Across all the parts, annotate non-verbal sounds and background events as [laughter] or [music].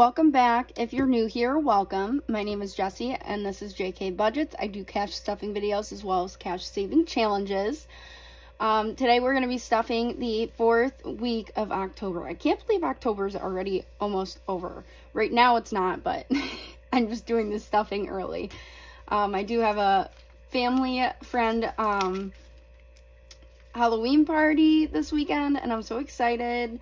welcome back. If you're new here, welcome. My name is Jessie, and this is JK Budgets. I do cash stuffing videos as well as cash saving challenges. Um, today we're going to be stuffing the fourth week of October. I can't believe October is already almost over. Right now it's not, but [laughs] I'm just doing this stuffing early. Um, I do have a family friend um, Halloween party this weekend, and I'm so excited.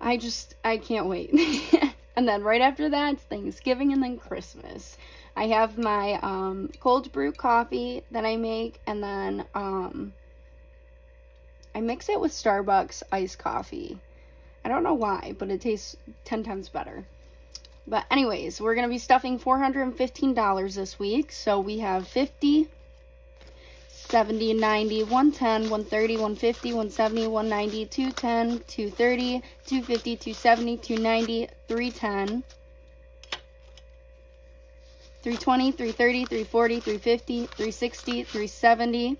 I just, I can't wait. [laughs] and then right after that, it's Thanksgiving and then Christmas. I have my um, cold brew coffee that I make, and then um, I mix it with Starbucks iced coffee. I don't know why, but it tastes 10 times better. But anyways, we're going to be stuffing $415 this week. So we have 50, 70, 90, 110, 130, 150, 170, 190, 210, 230, 250, 270, 290, 310, 320, 330, 340, 350, 360, 370,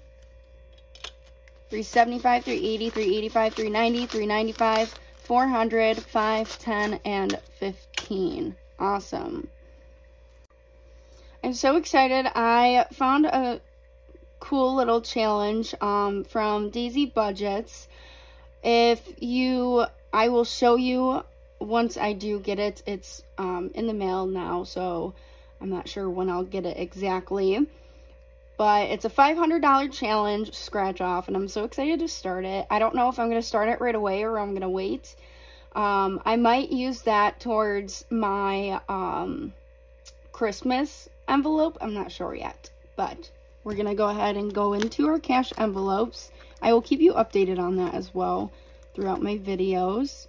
375, 380, 385, 390, 395, 400, 5, 10, and 15. Awesome. I'm so excited. I found a cool little challenge um, from Daisy Budgets. If you, I will show you once I do get it. It's um, in the mail now, so I'm not sure when I'll get it exactly. But it's a $500 challenge scratch off, and I'm so excited to start it. I don't know if I'm going to start it right away or I'm going to wait. Um, I might use that towards my um, Christmas envelope. I'm not sure yet, but we're going to go ahead and go into our cash envelopes. I will keep you updated on that as well throughout my videos.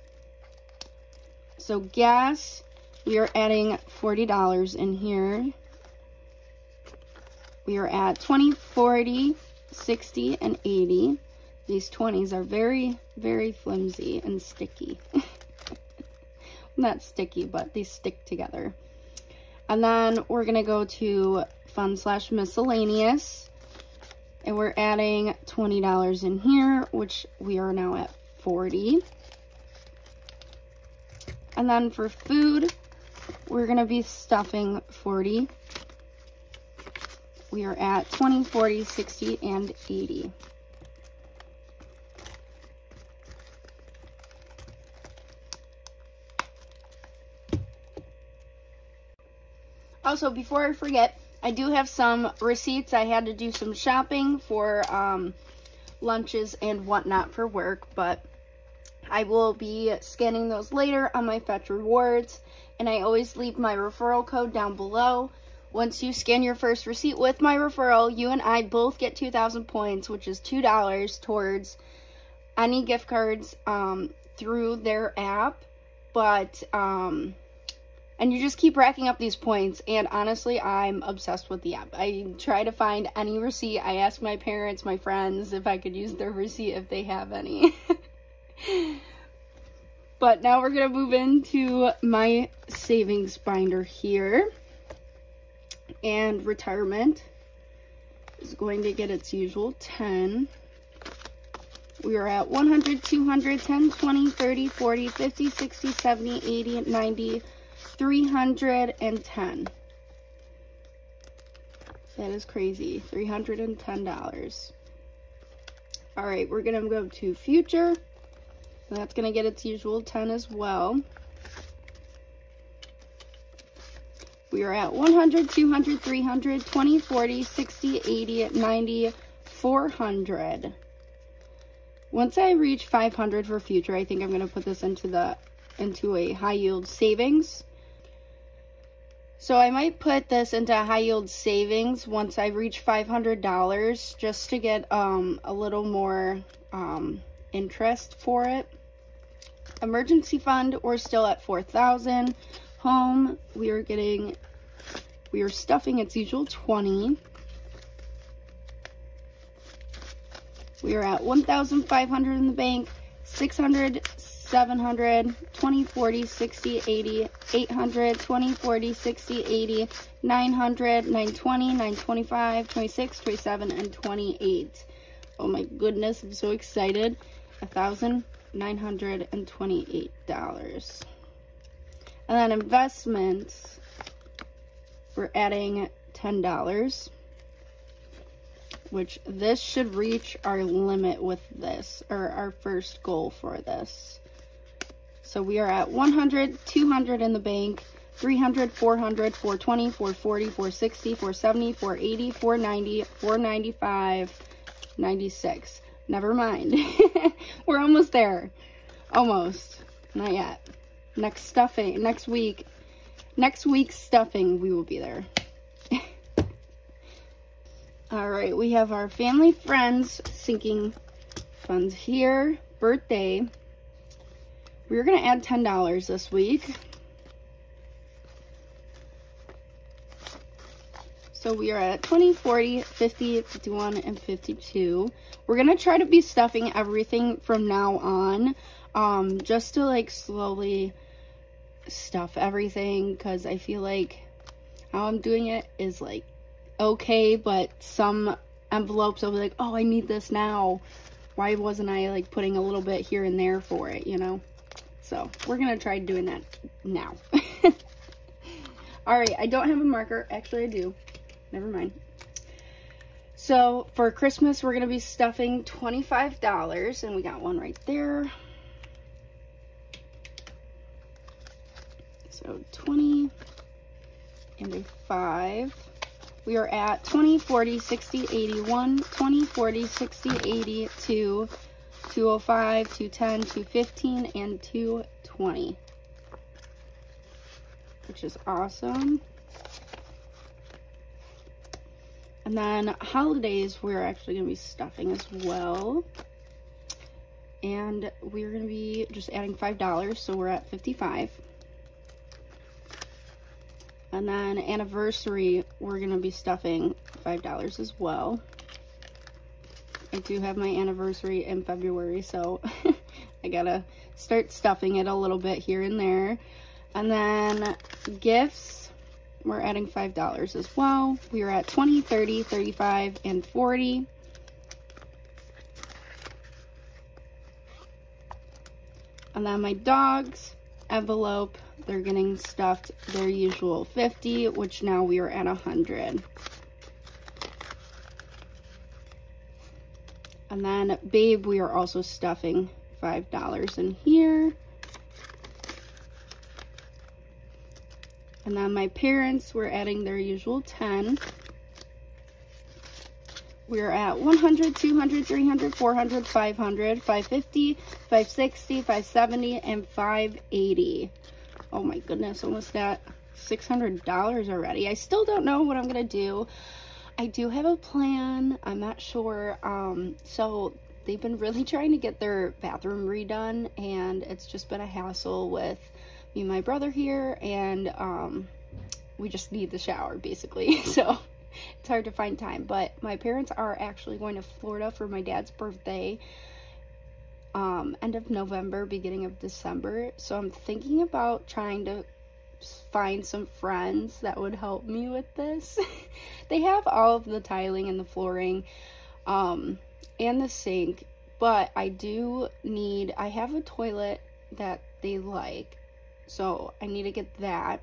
So gas, we are adding $40 in here. We are at 20, 40, 60, and 80. These 20s are very, very flimsy and sticky. [laughs] Not sticky, but they stick together. And then we're going to go to fun slash miscellaneous. And we're adding $20 in here, which we are now at 40 And then for food, we're going to be stuffing 40 we are at 20, 40, 60, and 80. Also, before I forget, I do have some receipts. I had to do some shopping for um, lunches and whatnot for work, but I will be scanning those later on my Fetch Rewards, and I always leave my referral code down below once you scan your first receipt with my referral, you and I both get 2,000 points, which is $2 towards any gift cards um, through their app. But, um, and you just keep racking up these points. And honestly, I'm obsessed with the app. I try to find any receipt. I ask my parents, my friends, if I could use their receipt if they have any. [laughs] but now we're going to move into my savings binder here and retirement is going to get its usual 10. We are at 100, 200, 10, 20, 30, 40, 50, 60, 70, 80, 90, 310. That is crazy. $310. All right, we're going to go to future. And that's going to get its usual 10 as well. We are at 100, 200, 300, 20, 40, 60, 80, 90, 400. Once I reach 500 for future, I think I'm going to put this into the into a high yield savings. So I might put this into a high yield savings once I reach $500 just to get um, a little more um, interest for it. Emergency fund, we're still at 4000 home, we are getting, we are stuffing its usual 20. We are at 1,500 in the bank, 600, 700, 20, 40, 60, 80, 800, 20, 40, 60, 80, 900, 920, 925, 26, 27, and 28. Oh my goodness, I'm so excited. $1,928. And then investments, we're adding $10, which this should reach our limit with this, or our first goal for this. So we are at 100, 200 in the bank, 300, 400, 420, 440, 460, 470, 480, 490, 495, 96. Never mind. [laughs] We're almost there. Almost. Not yet. Next stuffing, next week, next week's stuffing, we will be there. [laughs] All right, we have our family friends sinking funds here. Birthday. We're to add $10 this week. So we are at 20, 40, 50, 51, and 52. We're going to try to be stuffing everything from now on. Um, just to like slowly stuff everything. Because I feel like how I'm doing it is like okay. But some envelopes I'll be like, oh, I need this now. Why wasn't I like putting a little bit here and there for it, you know? So we're going to try doing that now. [laughs] All right, I don't have a marker. Actually, I do never mind. So for Christmas, we're going to be stuffing $25, and we got one right there. So 20 and a 5. We are at 20, 40, 60, 81, 20, 40, 60, 80, 2, 205, 210, 215, and 220. Which is awesome. And then holidays, we're actually going to be stuffing as well. And we're going to be just adding $5, so we're at 55 And then anniversary, we're going to be stuffing $5 as well. I do have my anniversary in February, so [laughs] I gotta start stuffing it a little bit here and there. And then gifts, we're adding $5 as well. We are at 20, 30, 35, and 40. And then my dogs envelope, they're getting stuffed their usual 50, which now we are at 100. And then Babe, we are also stuffing $5 in here. And then my parents were adding their usual 10. We're at 100, 200, 300, 400, 500, 550, 560, 570, and 580. Oh my goodness, almost at $600 already. I still don't know what I'm going to do. I do have a plan. I'm not sure. Um, so they've been really [laughs] trying to get their bathroom redone and it's just been a hassle with me and my brother here and um, we just need the shower basically. [laughs] So it's hard to find time but my parents are actually going to Florida for my dad's birthday um, end of November beginning of December. So I'm thinking about trying to find some friends that would help me with this. [laughs] They have all of the tiling and the flooring um, and the sink but I do need I have a toilet that they like so I need to get that.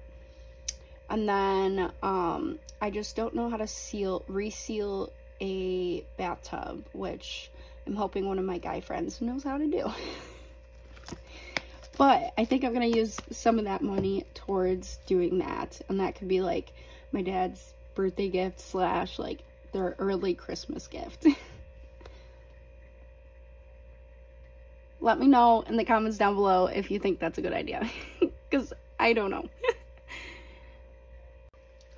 And then um, I just don't know how to seal, reseal a bathtub, which I'm hoping one of my guy friends knows how to do. [laughs] but I think I'm going to use some of that money towards doing that. And that could be like my dad's birthday gift slash like their early Christmas gift. [laughs] Let me know in the comments down below if you think that's a good idea. [laughs] because I don't know. [laughs]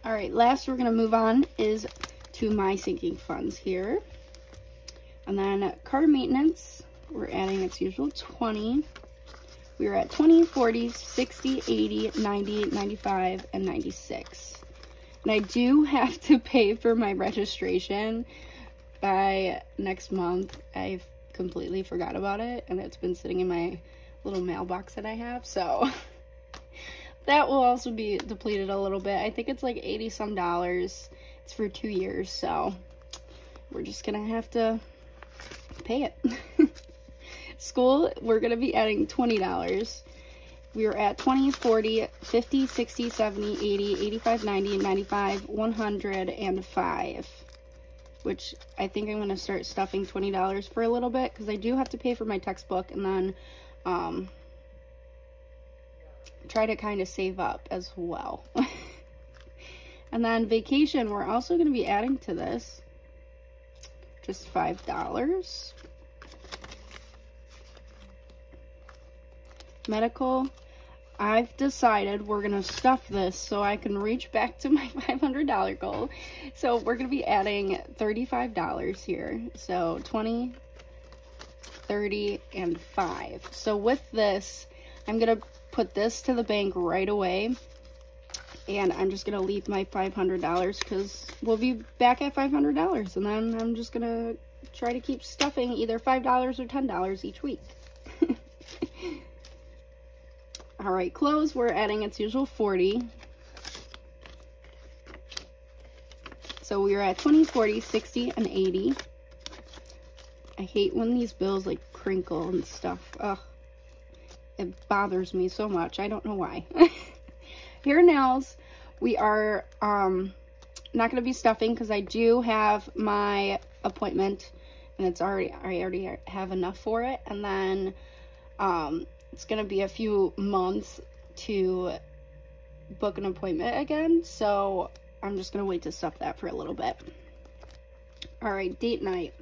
All right, last we're gonna move on is to my sinking funds here. And then car maintenance, we're adding its usual 20. We are at 20, 40, 60, 80, 90, 95, and 96. And I do [laughs] have to pay for my registration by next month. I've completely forgot about it and it's been sitting in my little mailbox that I have. So [laughs] that will also be depleted a little bit. I think it's like 80 some dollars. It's for two years, so we're just gonna have to pay it. [laughs] School, we're gonna be adding $20. we are at 20, 40, 50, 60, 70, 80, 85, 90, 95, 105. Which I think I'm going to start stuffing $20 for a little bit because I do have to pay for my textbook and then um, try to kind of save up as well. [laughs] and then vacation, we're also going to be adding to this just $5 medical. I've decided we're going to stuff this so I can reach back to [laughs] my $500 goal. So we're going to be adding $35 here. So 20, 30, and 5. So with this, I'm going to put this to the bank right away. And I'm just going to leave my $500 because we'll be back at $500. And then I'm just going to try to keep stuffing either $5 or $10 each week. [laughs] All right, clothes, we're adding its usual 40. So we are at 20, 40, 60, and 80. I hate when these bills like crinkle and stuff. Ugh. It bothers me so much. I don't know why. [laughs] Hair nails, we are um, not going to be stuffing because I do have my appointment and it's already, I already have enough for it. And then um, it's going to be a few months to book an appointment again. So I'm just going to wait to stuff that for a little bit. All right, date night.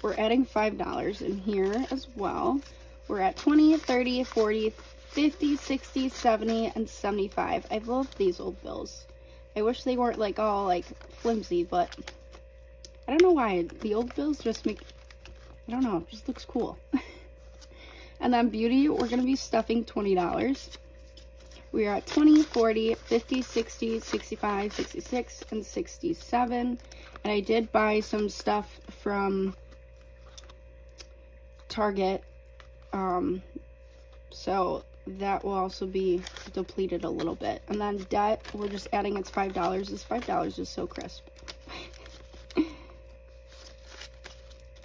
We're adding $5 in here as well. We're at 20, 30, 40, 50, 60, 70, and 75. I love these old bills. I wish they weren't like all like flimsy, but I don't know why. The old bills just make, I don't know, it just looks cool. [laughs] And then beauty, we're going to be stuffing $20. We are at 20, 40, 50, 60, 65, 66, and 67. And I did buy some stuff from Target. Um, so that will also be depleted a little bit. And then debt, we're just adding its $5. This $5 is so crisp. [laughs]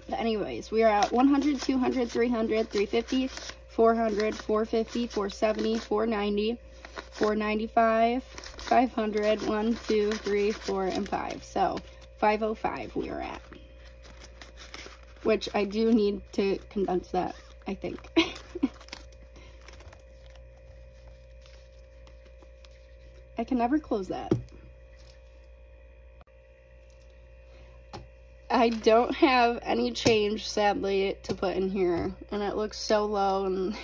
But anyways, we are at 100, 200, 300, 350, 400, 450, 470, 490, 495, 500, 1, 2, 3, 4, and 5. So 505 we are at. Which I do need to condense that, I think. [laughs] I can never close that. I don't have any change, sadly, to put in here. And it looks so low. And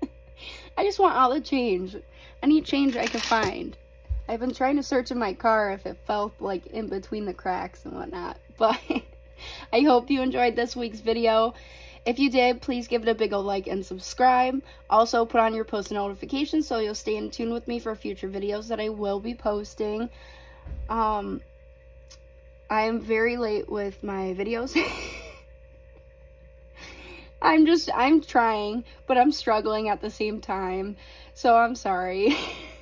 [laughs] I just want all the change. Any change I can find. I've been trying to search in my car if it fell, like, in between the cracks and whatnot. [laughs] But I hope you enjoyed this week's video. If you did, please give it a big old like and subscribe. Also, put on your post notifications so you'll stay in tune with me for future videos that I will be posting. Um, I'm very late with my videos. [laughs] I'm just, I'm trying, but I'm struggling at the same time. So I'm sorry.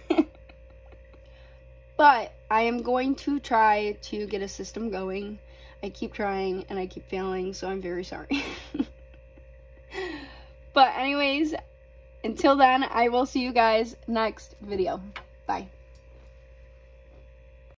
[laughs] but I am going to try to get a system going. I keep trying and I keep failing, so I'm very sorry. [laughs] but anyways, until then, I will see you guys next video. Bye.